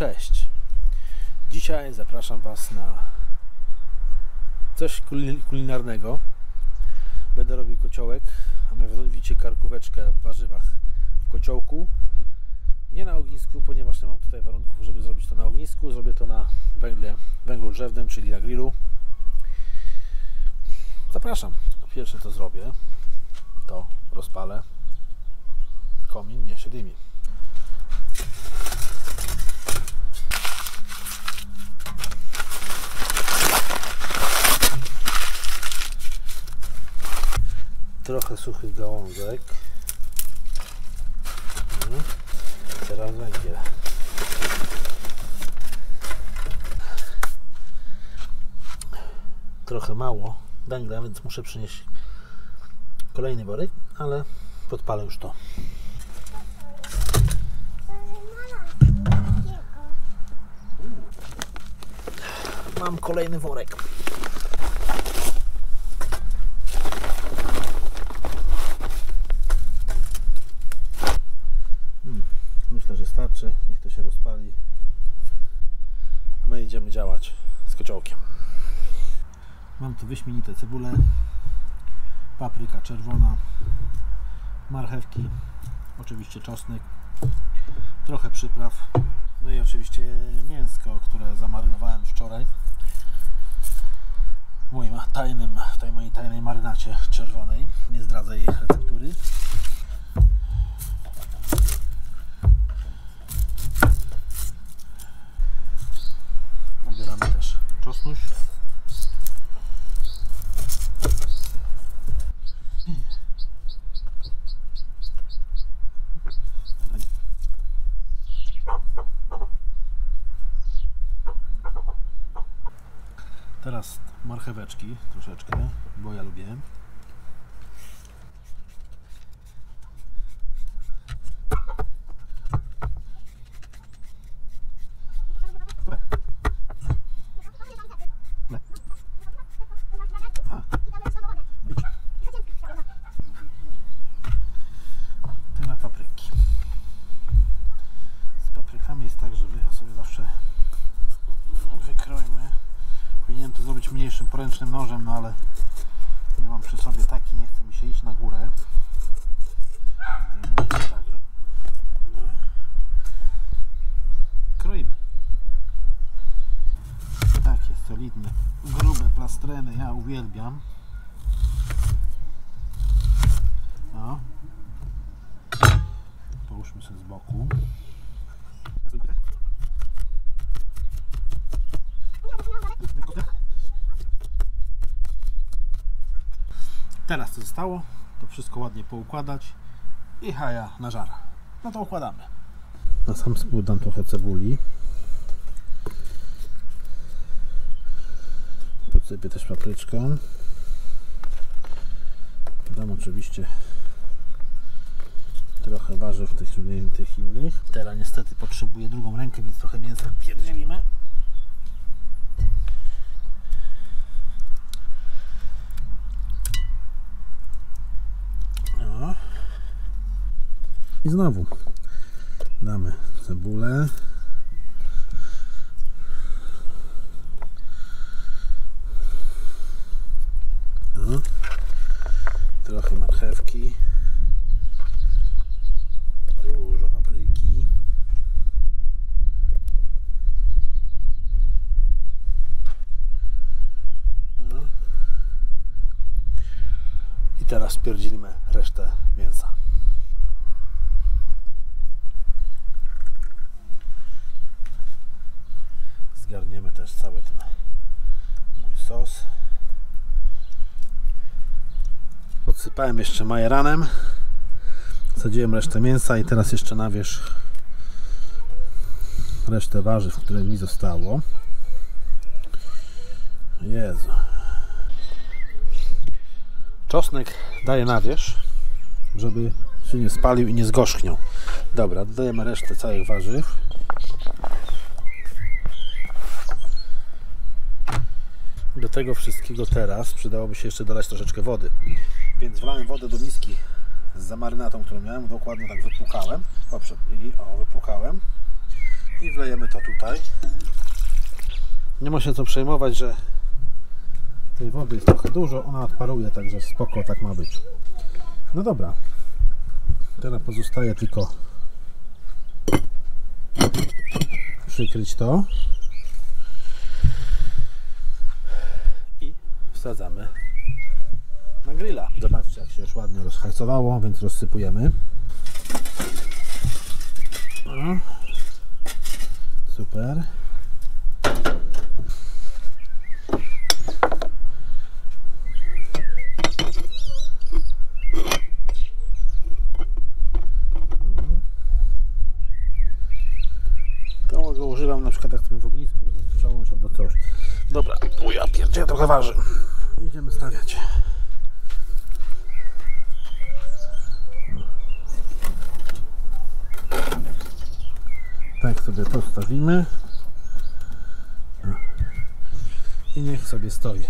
Cześć. Dzisiaj zapraszam Was na coś kuli- kulinarnego. Będę robił kociołek, a mianowicie karkóweczkę w warzywach w kociołku. Nie na ognisku, ponieważ nie mam tutaj warunków, żeby zrobić to na ognisku. Zrobię to na węgle, węglu drzewnym, czyli na grillu. Zapraszam. Pierwsze to zrobię. To rozpalę. Komin niech się dymi. Trochę suchych gałązek. Mhm. Teraz węgiel. Trochę mało węgla, więc muszę przynieść kolejny worek, ale podpalę już to. Mam kolejny worek. Myślę, że. Niech to się rozpali. A my idziemy działać z kociołkiem. Mam tu wyśmienite cebule, papryka czerwona, marchewki, oczywiście czosnek, trochę przypraw, no i oczywiście mięsko, które zamarynowałem wczoraj w moim tajnym, w tej mojej tajnej marynacie czerwonej. Nie zdradzę jej receptury. Teraz marcheweczki troszeczkę, bo ja lubię. Tyle papryki. Z paprykami jest tak, że wy sobie zawsze wykrojmy. Powinienem to zrobić mniejszym, poręcznym nożem, no ale nie mam przy sobie taki, nie chce mi się iść na górę. Także, no. Kroimy. Takie solidne, grube plastreny, ja uwielbiam. No. Połóżmy sobie z boku. Teraz co zostało, to wszystko ładnie poukładać i haja na żar. No to układamy. Na sam spód dam trochę cebuli. Podsypię też papryczką. Dam oczywiście trochę warzyw tych, tych innych. Teraz niestety potrzebuję drugą rękę, więc trochę mięsa pierdzielimy. I znowu damy cebulę. O. Trochę marchewki. Dużo papryki. O. I teraz pierdzilimy resztę mięsa. Zgarniemy też cały ten mój sos. Podsypałem jeszcze majeranem. Sadziłem resztę mięsa i teraz jeszcze na wierzch resztę warzyw, które mi zostało. Jezu. Czosnek daję na wierzch, żeby się nie spalił i nie zgorzchniał. Dobra, dodajemy resztę całych warzyw. Do tego wszystkiego teraz przydałoby się jeszcze dodać troszeczkę wody. Więc wlałem wodę do miski z zamarynatą, którą miałem. Dokładnie tak wypłukałem. Poprze- I o, wypłukałem. I wlejemy to tutaj. Nie ma się co przejmować, że tej wody jest trochę dużo, ona odparuje, także spoko, tak ma być. No dobra. Teraz pozostaje tylko przykryć to i wsadzamy na grilla. Zobaczcie, jak się już ładnie rozhajcowało, więc rozsypujemy. Super. Na przykład jak chcemy w ognisku wciągnąć albo coś. Dobra, o ja pierdzie trochę waży. Idziemy stawiać. Tak sobie to stawimy. I niech sobie stoi.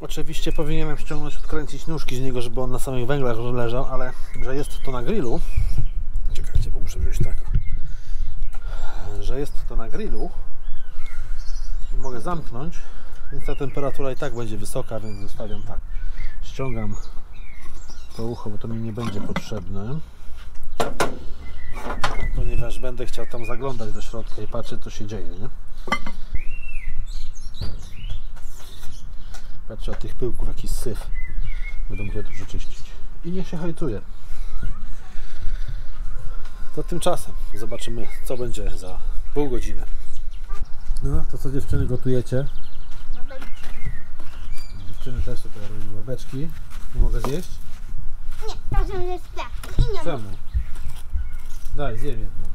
Oczywiście powinienem ściągnąć, odkręcić nóżki z niego, żeby on na samych węglach leżał, ale że jest to na grillu. Czekajcie, bo muszę wziąć tak. Że jest to na grillu i mogę zamknąć, więc ta temperatura i tak będzie wysoka, więc zostawiam tak. Ściągam to ucho, bo to mi nie będzie potrzebne ponieważ będę chciał tam zaglądać do środka i patrzeć co się dzieje, nie? Patrzę od tych pyłków jakiś syf. Będę musiał to przeczyścić. I niech się hajtuje. To tymczasem zobaczymy co będzie za pół godziny. No, to co dziewczyny gotujecie? Dziewczyny też tutaj robią babeczki. Nie mogę zjeść? Nie, to są ze sprawki i nie ma. Czemu? Daj, zjem jedną.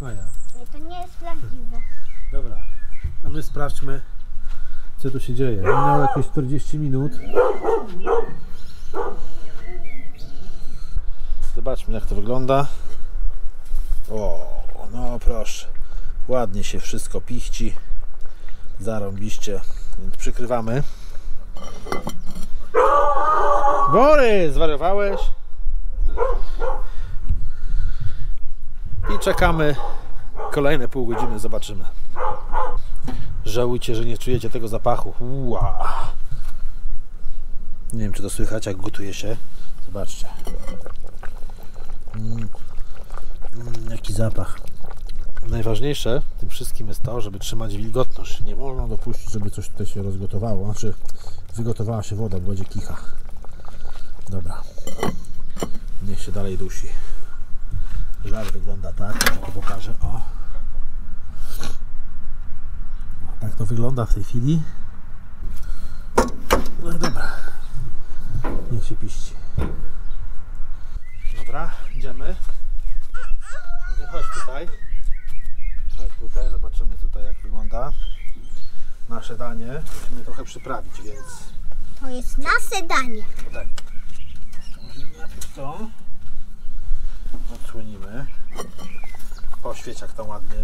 No ja. Nie, to nie jest prawdziwe. Dobra, a my sprawdźmy, co tu się dzieje. Minęło jakieś 40 minut. Zobaczmy, jak to wygląda. O, no proszę. Ładnie się wszystko pichci. Zarąbiście. Więc przykrywamy. Borys, zwariowałeś? I czekamy kolejne pół godziny, zobaczymy. Żałujcie, że nie czujecie tego zapachu. Ua. Nie wiem, czy to słychać, jak gotuje się. Zobaczcie. Mm. Mm, jaki zapach. Najważniejsze w tym wszystkim jest to, żeby trzymać wilgotność. Nie wolno dopuścić, żeby coś tutaj się rozgotowało. Znaczy, wygotowała się woda, bo będzie kicha. Dobra. Niech się dalej dusi. Żar wygląda tak, to pokażę. O. Tak to wygląda w tej chwili. No i dobra. Niech się piści. Dobra, idziemy. Nie chodź tutaj. Zobaczymy tutaj jak wygląda nasze danie. Musimy trochę przyprawić, więc To jest nasze danie. tak. Najpierw to odsłonimy. Po świeciach to ładnie.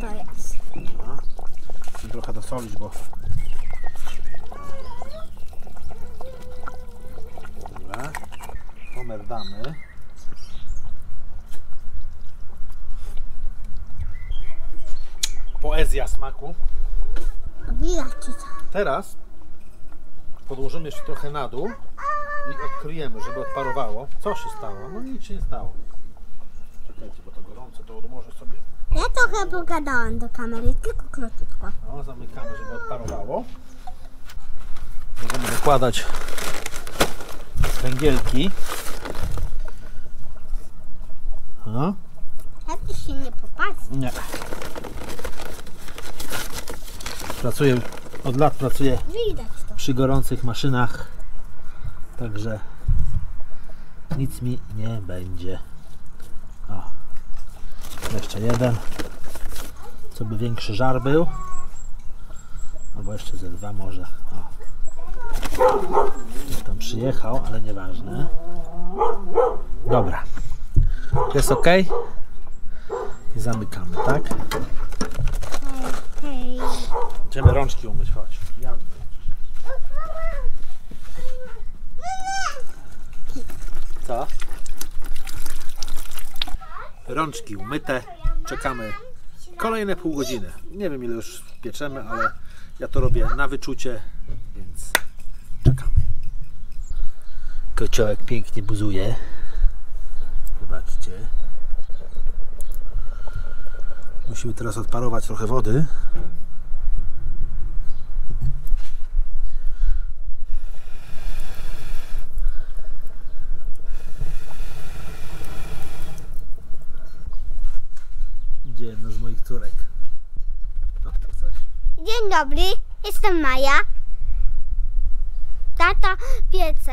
To jest. No. Musimy trochę dosolić, bo... Dobra. Numer damy. Poezja smaku. Teraz podłożymy jeszcze trochę na dół i odkryjemy, żeby odparowało. Co się stało? No nic się nie stało. Czekajcie, bo to gorące, to odłożę sobie. Ja trochę pogadałam do kamery, tylko króciutko. No, zamykamy, żeby odparowało. Będziemy dokładać węgielki. No, Lepiej się nie popatrzy. nie. Pracuję, od lat pracuję przy gorących maszynach. Także nic mi nie będzie. O. Jeszcze jeden. Co by większy żar był. Albo jeszcze ze dwa może. O. Tam przyjechał, ale nieważne. Dobra. Jest ok? I zamykamy, tak? Hej. Idziemy rączki umyć, chodź. Ja. Co? Rączki umyte. Czekamy kolejne pół godziny. Nie wiem ile już pieczemy, ale ja to robię na wyczucie, więc czekamy. Kociołek pięknie buzuje. Zobaczcie. Musimy teraz odparować trochę wody. Idzie jedna z moich córek. No, coś. Dzień dobry, jestem Maja. Tata piece,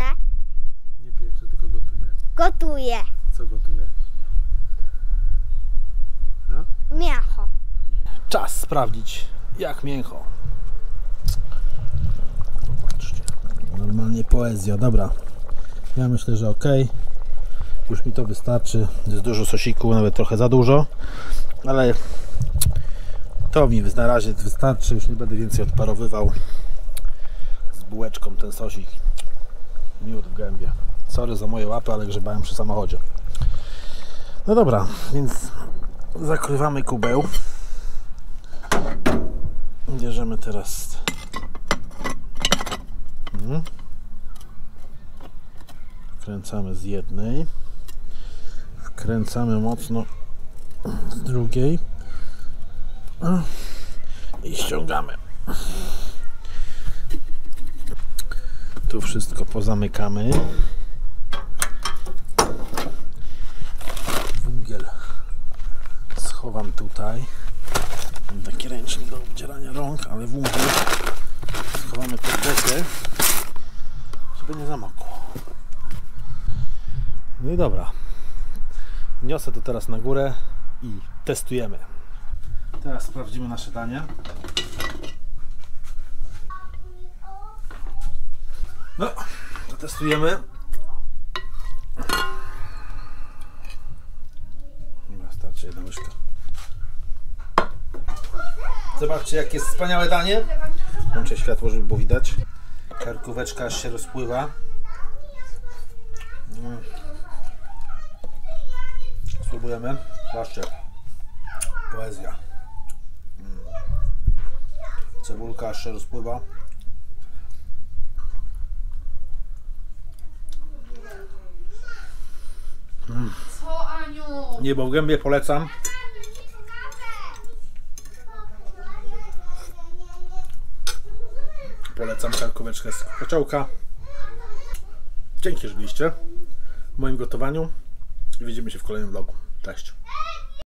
Nie piecze, tylko gotuje. gotuje Co gotuje? Mięcho. Czas sprawdzić, jak mięcho. Normalnie poezja, dobra. Ja myślę, że ok. Już mi to wystarczy. Jest dużo sosiku, nawet trochę za dużo. Ale to mi na razie wystarczy. Już nie będę więcej odparowywał z bułeczką ten sosik. Miód w gębie. Sorry za moje łapy, ale grzebałem przy samochodzie. No dobra, więc zakrywamy kubeł. Bierzemy teraz. Mhm. Wkręcamy z jednej. Wkręcamy mocno z drugiej. I ściągamy. Tu wszystko pozamykamy. Tutaj. Mam taki ręcznik do obdzierania rąk, ale włóczę. Schowamy pod dekę, żeby nie zamokło. No i dobra. Niosę to teraz na górę i testujemy. Teraz sprawdzimy nasze danie. No, to testujemy. Wystarczy jedna łyżka. Zobaczcie, jakie jest wspaniałe danie. Włączę światło, żeby było widać. Karkóweczka aż się rozpływa. Mm. Spróbujemy. Zobaczcie. Poezja. Mm. Cebulka aż się rozpływa. Co, Aniu? Niebo w gębie polecam. Polecam karkóweczkę z kociołka. Dzięki, że byliście w moim gotowaniu i widzimy się w kolejnym vlogu. Cześć.